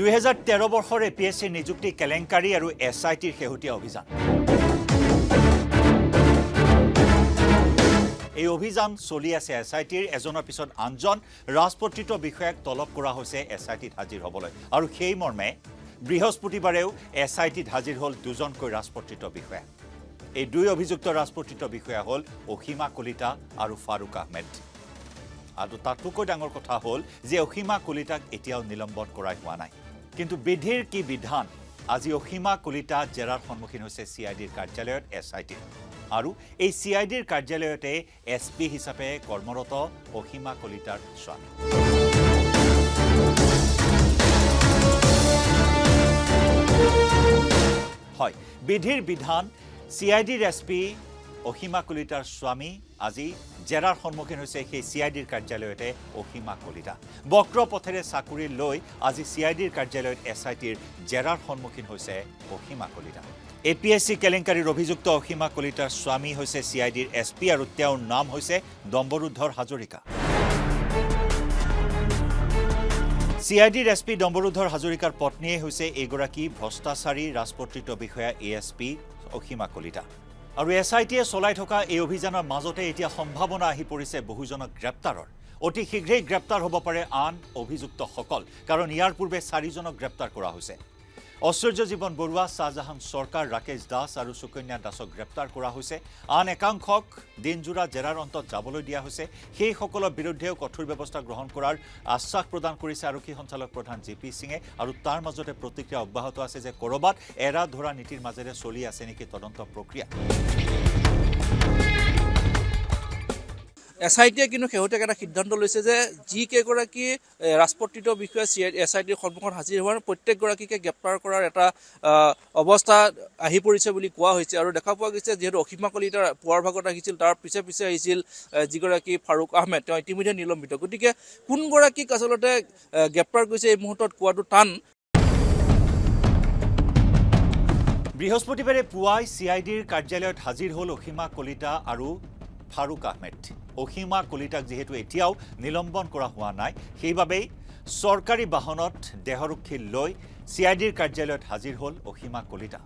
দুহেজাৰ তেৰ বৰ্ষৰ এ পি এছ চিৰ নিযুক্তি কেলেংকাৰী আৰু এছ আই টিৰ শেহতীয়া অভিযান। এই অভিযান চলি আছে এছ আই টিৰ। এজনৰ পিছত আনজন। ৰাজপত্ৰিত বিষয়াক তলব কৰা হৈছে এছ আই টিত হাজিৰ হ'বলৈ। আৰু সেই মৰ্মে বৃহস্পতিবাৰেও এছ আই টিত হাজিৰ হ'ল দুজনকৈ ৰাজপত্ৰিত বিষয়া। এই দুই অভিযুক্ত ৰাজপত্ৰিত বিষয়া হ'ল অসীমা কলিতা আৰু ফাৰুক আহমেদ। আৰু তাতোকৈ ডাঙৰ কথা হ'ল যে অসীমা কলিতাক এতিয়াও নিলম্বন কৰাই হোৱা নাই। কিন্তু বিধিৰ কি বিধান? আজি অসীমা কলিতা জেৰাৰ সন্মুখীন হৈছে চি আই ডিৰ কাৰ্যালয়ত এছ আই টিৰ আৰু এই চি আই ডিৰ কাৰ্যালয়তে এছ পি হিচাপে কৰ্মৰত অসীমা কলিতাৰ স্বামী হয় বিধিৰ বিধান চি আই ডিৰ এছ পি অসীমা কলিতাৰ স্বামী আজি জেৰাৰ সন্মুখীন হৈছে সেই চি আই ডিৰ কাৰ্যালয়তে অসীমা কলিতা বক্ৰ পথেৰে চাকৰি লৈ আজি চি আই ডিৰ কাৰ্যালয়ত এছ আই টিৰ জেৰাৰ সন্মুখীন হৈছে Asima Kalita A P S C কেলেংকাৰীৰ অভিযুক্ত অসীমা কলিতাৰ স্বামী হৈছে চি আই ডিৰ এছ পি আৰু তেওঁৰ নাম হৈছে দম্বৰুদ্ধৰ হাজৰিকা। চি আই ডিৰ এছ পি দম্বৰুদ্ধৰ হাজৰিকাৰ পত্নীয়ে হৈছে এইগৰাকী ভ্ৰষ্টাচাৰী ৰাজপত্ৰিত বিষয়া A S P Asima Kalita আৰু এছ আই টিয়ে চলাই থকা এই অভিযানৰ মাজতে এতিয়া সম্ভাৱনা আহি পৰিছে বহুজনক গ্ৰেপ্তাৰৰ। অতি শীঘ্ৰেই গ্ৰেপ্তাৰ হ'ব পাৰে আন অভিযুক্তসকল কাৰণ ইয়াৰ পূৰ্বে চাৰিজনক গ্ৰেপ্তাৰ কৰা হৈছে। ঐশ্বৰ্য জীৱন বৰুৱা শ্বাহজাহান চৰকাৰ ৰাকেশ দাস আৰু সুকন্যা দাসক গ্ৰেপ্তাৰ কৰা হৈছে। আন একাংশক দিনজোৰা জেৰাৰ অন্তত যাবলৈ দিয়া হৈছে। সেইসকলৰ বিৰুদ্ধেও কঠোৰ ব্যৱস্থা গ্ৰহণ কৰাৰ আশ্বাস প্ৰদান কৰিছে আৰক্ষী সঞ্চালক প্ৰধান জি পি সিঙে আৰু তাৰ মাজতে প্ৰতিক্ৰিয়া অব্যাহত আছে যে ক'ৰবাত এৰা ধৰা নীতিৰ মাজেৰে চলি আছে নেকি তদন্ত প্ৰক্ৰিয়া। এছ আই টিয়ে কিন্তু শেহতীয়াকৈ এটা সিদ্ধান্ত লৈছে যে যিকেইগৰাকী ৰাজপত্ৰিত বিষয়া চি আই এছ আই টিৰ সন্মুখত হাজিৰ হোৱাৰ প্ৰত্যেকগৰাকীকে গ্ৰেপ্তাৰ কৰাৰ এটা অৱস্থা আহি পৰিছে বুলি কোৱা হৈছে আৰু দেখা পোৱা গৈছে যিহেতু অসীমা কলিতাৰ পুৱাৰ ভাগত আহিছিল তাৰ পিছে পিছে আহিছিল যিগৰাকী ফাৰুক আহমেদ। তেওঁ ইতিমধ্যে নিলম্বিত। গতিকে কোনগৰাকীক আচলতে গ্ৰেপ্তাৰ কৰিছে এই মুহূৰ্তত কোৱাটো টান। বৃহস্পতিবাৰে পুৱাই চি আই ডিৰ কাৰ্যালয়ত হাজিৰ হ'ল অসীমা কলিতা আৰু ফাৰুক আহমেদ। অসীমা কলিতাক যিহেতু এতিয়াও নিলম্বন কৰা হোৱা নাই সেইবাবেই চৰকাৰী বাহনত দেহৰক্ষী লৈ চি আই ডিৰ কাৰ্যালয়ত হাজিৰ হ'ল অসীমা কলিতা।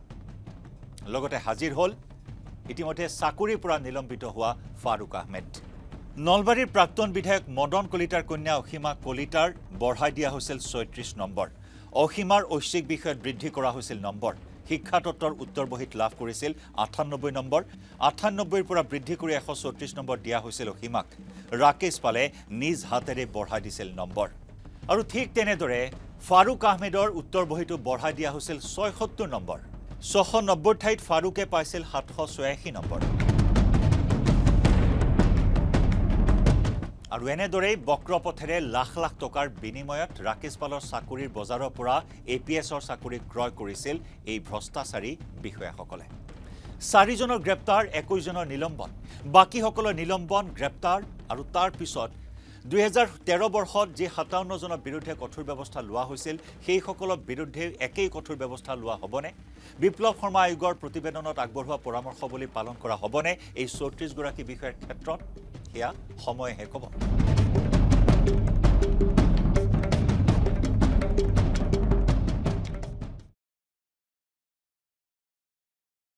লগতে হাজিৰ হ'ল ইতিমধ্যে চাকৰিৰ পৰা নিলম্বিত হোৱা ফাৰুক আহমেদ। নলবাৰীৰ প্ৰাক্তন বিধায়ক মদন কলিতাৰ কন্যা অসীমা কলিতাৰ বঢ়াই দিয়া হৈছিল ছয়ত্ৰিছ নম্বৰ। অসীমাৰ ঐচ্ছিক বিষয়ত বৃদ্ধি কৰা হৈছিল নম্বৰ। শিক্ষাতত্বৰ উত্তৰ বহীত লাভ কৰিছিল আঠান্নব্বৈ নম্বৰ। আঠান্নব্বৈৰ পৰা বৃদ্ধি কৰি এশ চৌত্ৰিছ নম্বৰ দিয়া হৈছিল অসীমাক। ৰাকেশ পালে নিজ হাতেৰে বঢ়াই দিছিল নম্বৰ। আৰু ঠিক তেনেদৰে ফাৰুক আহমেদৰ উত্তৰ বহীটো বঢ়াই দিয়া হৈছিল ছয়সত্তৰ নম্বৰ। ছশ নব্বৈৰ ঠাইত ফাৰুকে পাইছিল সাতশ ছয়াশী নম্বৰ। আৰু এনেদৰেই বক্ৰপথেৰে লাখ লাখ টকাৰ বিনিময়ত ৰাকেশ পালৰ চাকৰিৰ বজাৰৰ পৰা এ পি এছৰ চাকৰি ক্ৰয় কৰিছিল এই ভ্ৰষ্টাচাৰী বিষয়াসকলে। চাৰিজনৰ গ্ৰেপ্তাৰ একৈছজনৰ নিলম্বন। বাকীসকলৰ নিলম্বন গ্ৰেপ্তাৰ আৰু তাৰ পিছত দুহেজাৰ তেৰ বৰ্ষত যি সাতাৱন্নজনৰ বিৰুদ্ধে কঠোৰ ব্যৱস্থা লোৱা হৈছিল সেইসকলৰ বিৰুদ্ধে একেই কঠোৰ ব্যৱস্থা লোৱা হ'বনে? বিপ্লৱ শৰ্মা আয়োগৰ প্ৰতিবেদনত আগবঢ়োৱা পৰামৰ্শ বুলি পালন কৰা হ'বনে? এই চৌত্ৰিছগৰাকী বিষয়াৰ ক্ষেত্ৰত সেয়া সময়েহে ক'ব